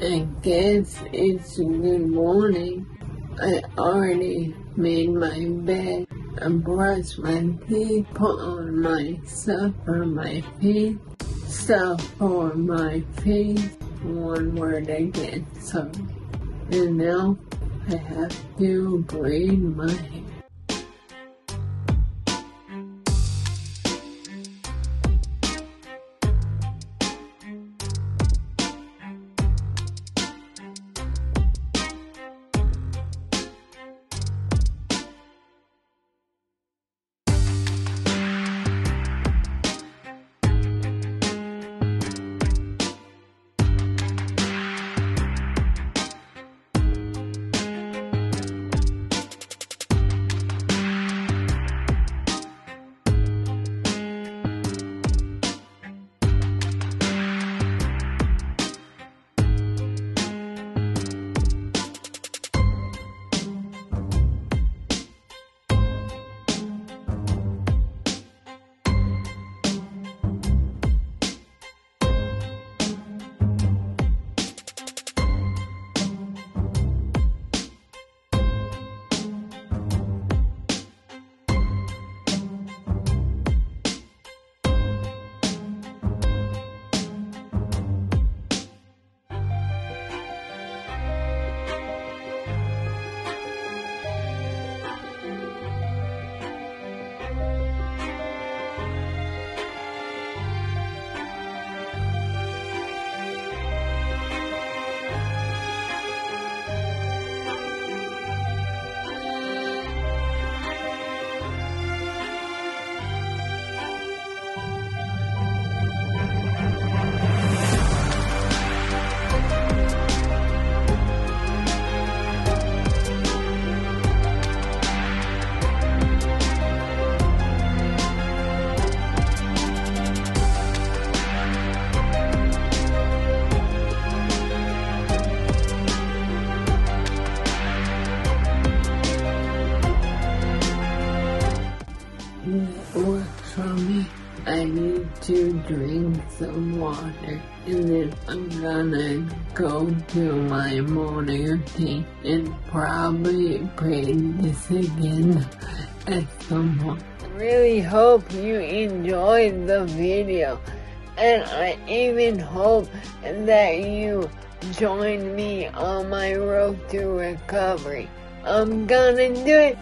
I guess it's a good morning. I already made my bed. I brushed my teeth, put on my stuff for my feet, stuff for my feet. one word again, so. And now I have to braid my hair. Me. I need to drink some water and then I'm gonna go to my morning routine and probably practice again at some point. Really hope you enjoyed the video and I even hope that you join me on my road to recovery. I'm gonna do it.